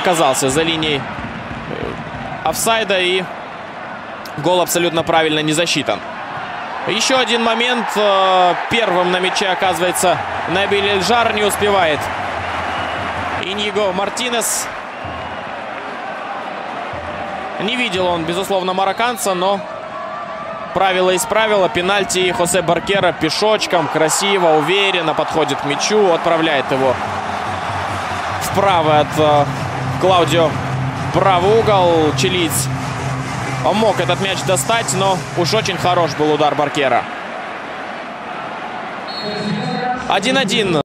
оказался за линией э, офсайда и гол абсолютно правильно не засчитан. Еще один момент. Э, первым на мяче оказывается Набиль Эльжар. Не успевает. Иниго Мартинес. Не видел он, безусловно, марокканца, но правило из правила. Пенальти Хосе Баркера пешочком, красиво, уверенно подходит к мячу. Отправляет его вправо от э, Клаудио. Правый угол. Чилиц мог этот мяч достать, но уж очень хорош был удар Баркера. 1-1.